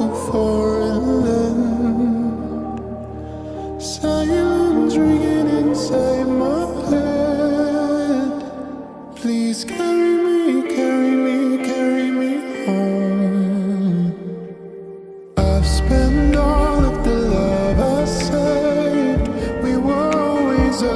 a foreign land. Silence ringing inside my head. Please carry me, carry me, carry me home. I've spent all of the love I saved. We were always a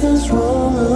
Get me